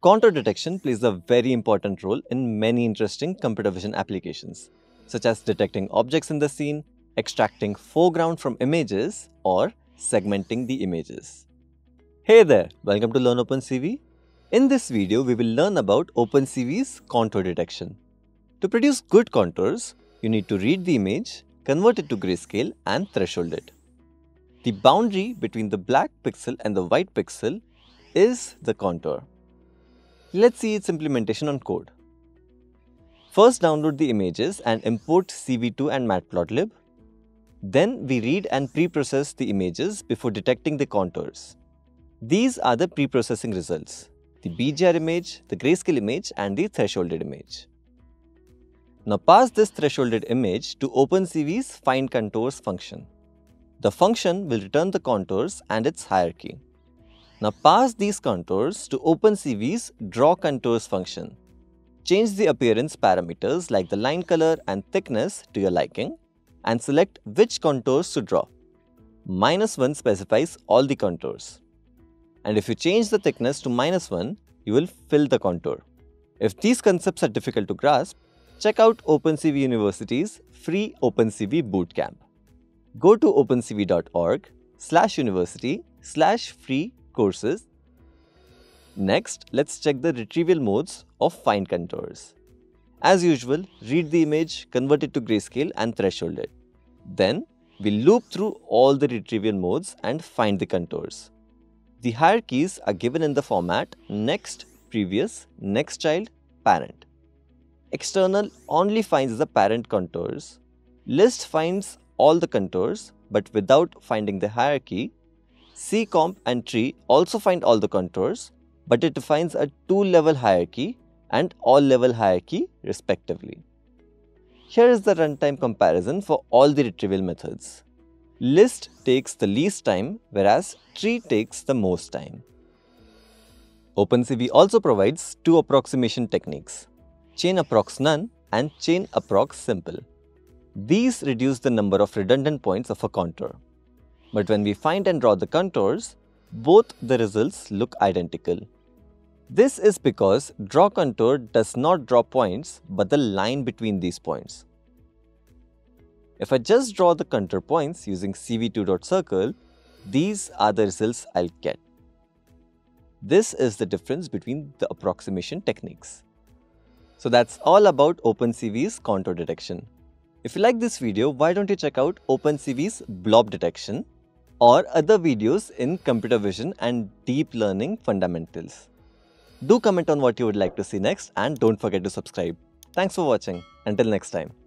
Contour detection plays a very important role in many interesting computer vision applications, such as detecting objects in the scene, extracting foreground from images, or segmenting the images. Hey there, welcome to Learn OpenCV. In this video, we will learn about OpenCV's contour detection. To produce good contours, you need to read the image, convert it to grayscale and threshold it. The boundary between the black pixel and the white pixel is the contour. Let's see its implementation on code. First download the images and import CV2 and Matplotlib. Then we read and pre-process the images before detecting the contours. These are the pre-processing results, the BGR image, the grayscale image and the thresholded image. Now pass this thresholded image to OpenCV's find contours function. The function will return the contours and its hierarchy. Now pass these contours to OpenCV's draw contours function. Change the appearance parameters like the line color and thickness to your liking and select which contours to draw. Minus 1 specifies all the contours. And if you change the thickness to minus 1, you will fill the contour. If these concepts are difficult to grasp, check out OpenCV University's free OpenCV Bootcamp. Go to opencv.org slash university slash free courses. Next, let's check the retrieval modes of find contours. As usual, read the image, convert it to grayscale and threshold it. Then, we loop through all the retrieval modes and find the contours. The hierarchies are given in the format next, previous, next child, parent. External only finds the parent contours. List finds all the contours but without finding the hierarchy CComp and tree also find all the contours, but it defines a two-level hierarchy and all-level hierarchy respectively. Here is the runtime comparison for all the retrieval methods. List takes the least time, whereas tree takes the most time. OpenCV also provides two approximation techniques, chain approx none and chain approx simple. These reduce the number of redundant points of a contour. But when we find and draw the contours, both the results look identical. This is because draw contour does not draw points but the line between these points. If I just draw the contour points using cv2.circle, these are the results I'll get. This is the difference between the approximation techniques. So that's all about OpenCV's contour detection. If you like this video, why don't you check out OpenCV's blob detection or other videos in computer vision and deep learning fundamentals. Do comment on what you would like to see next and don't forget to subscribe. Thanks for watching. Until next time.